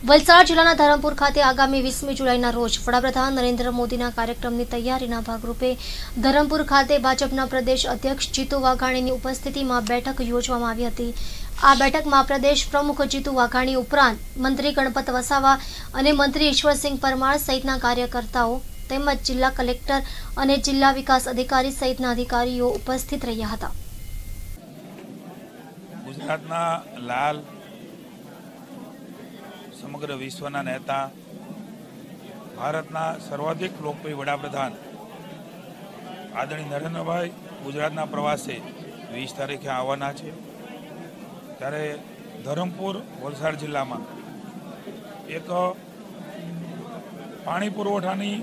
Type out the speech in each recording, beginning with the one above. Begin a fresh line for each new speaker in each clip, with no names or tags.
વલસાડ જિલ્લાના ધરમપુર ખાતે આગામી વીસમી જુલાઈના રોજ વડાપ્રધાન નરેન્દ્ર મોદીના કાર્યક્રમની તૈયારીના ભાગરૂપે ધરમપુર ખાતે ભાજપના પ્રદેશ અધ્યક્ષ જીતુ વાઘાણીની ઉપસ્થિતિમાં બેઠક યોજવામાં આવી હતી. આ બેઠકમાં પ્રદેશ પ્રમુખ જીતુ વાઘાણી ઉપરાંત મંત્રી ગણપત વસાવા અને મંત્રી ઈશ્વરસિંહ પરમાર સહિતના કાર્યકર્તાઓ તેમજ જિલ્લા કલેક્ટર અને જિલ્લા વિકાસ અધિકારી સહિતના અધિકારીઓ ઉપસ્થિત રહ્યા હતા.
ગુજરાતના લાલ સમગ્ર વિશ્વના નેતા, ભારતના સર્વાધિક લોકપ્રિય વડાપ્રધાન આદરણીય નરેન્દ્રભાઈ, ગુજરાતના પ્રવાસે વીસ તારીખે આવવાના છે. ત્યારે ધરમપુર, વલસાડ જિલ્લામાં એક પાણી પુરવઠાની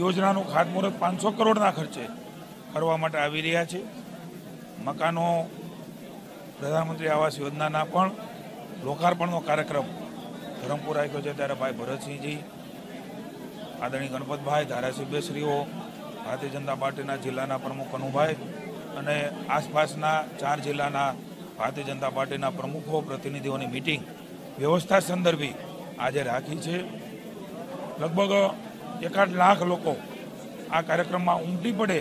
યોજનાનું ખાતમુહૂર્ત પાંચસો કરોડના ખર્ચે કરવા માટે આવી રહ્યા છે. મકાનો પ્રધાનમંત્રી આવાસ યોજનાના પણ લોકાર્પણનો કાર્યક્રમ ધરમપુર રાખ્યો છે ત્યારે ભાઈ ભરતસિંહજી, આદરણીય ગણપતભાઈ, ધારાસભ્યશ્રીઓ, ભારતીય જનતા પાર્ટીના જિલ્લાના પ્રમુખ કનુભાઈ અને આસપાસના ચાર જિલ્લાના ભારતીય જનતા પાર્ટીના પ્રમુખો, પ્રતિનિધિઓની મિટિંગ વ્યવસ્થા સંદર્ભી આજે રાખી છે. લગભગ એકાદ લાખ લોકો આ કાર્યક્રમમાં ઉમટી પડે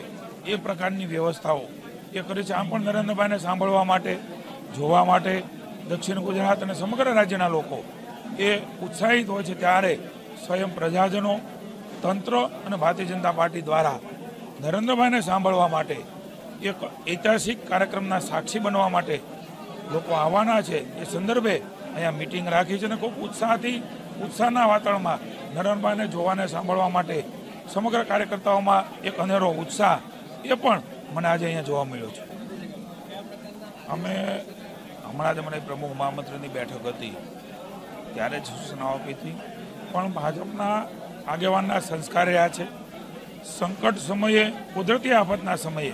એ પ્રકારની વ્યવસ્થાઓ એ કરી છે. આમ પણ નરેન્દ્રભાઈને સાંભળવા માટે, જોવા માટે દક્ષિણ ગુજરાત અને સમગ્ર રાજ્યના લોકો એ ઉત્સાહિત હોય છે ત્યારે સ્વયં પ્રજાજનો, તંત્ર અને ભારતીય જનતા પાર્ટી દ્વારા નરેન્દ્રભાઈને સાંભળવા માટે એક ઐતિહાસિક કાર્યક્રમના સાક્ષી બનવા માટે લોકો આવવાના છે. એ સંદર્ભે અહીંયા મિટિંગ રાખી છે અને ખૂબ ઉત્સાહથી, ઉત્સાહના વાતાવરણમાં નરેન્દ્રભાઈને જોવાને સાંભળવા માટે સમગ્ર કાર્યકર્તાઓમાં એક અનેરો ઉત્સાહ એ પણ મને આજે અહીંયા જોવા મળ્યો છે. અમે હમણાં જ મને પ્રમુખ મહામંત્રીની બેઠક હતી. ત્યારે જ સૂચનાઓ આપી હતી. પણ ભાજપના આગેવાનના સંસ્કાર રહ્યા છે. સંકટ સમયે, કુદરતી આફતના સમયે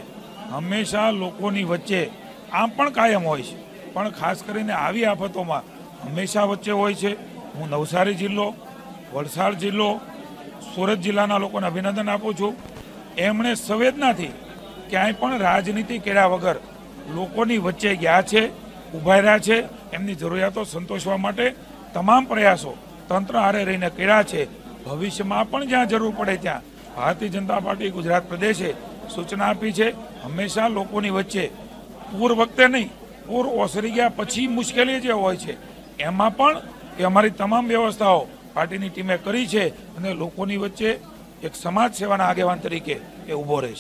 હંમેશા લોકોની વચ્ચે આમ પણ કાયમ હોય છે. પણ ખાસ કરીને આવી આફતોમાં હંમેશા વચ્ચે હોય છે. હું નવસારી જિલ્લો, વલસાડ જિલ્લો, સુરત જિલ્લાના લોકોને અભિનંદન આપું છું. એમણે સંવેદનાથી ક્યાંય પણ રાજનીતિ કર્યા વગર લોકોની વચ્ચે ગયા છે. ઊભા રહ્યા છે. એમની જરૂરિયાતો સંતોષવા માટે તમામ પ્રયાસો તંત્ર હારે રહીને કર્યા છે. ભવિષ્યમાં પણ જ્યાં જરૂર પડે ત્યાં. ભારતીય જનતા પાર્ટી ગુજરાત પ્રદેશે સૂચના આપી છે, હંમેશા લોકોની વચ્ચે. પૂર વખતે નહીં, પૂર ઓસરી ગયા પછી મુશ્કેલી જે હોય છે, એમાં પણ એ અમારી તમામ વ્યવસ્થાઓ પાર્ટીની ટીમે કરી છે અને લોકોની વચ્ચે એક સમાજ સેવાના આગેવાન તરીકે એ ઊભો રહે છે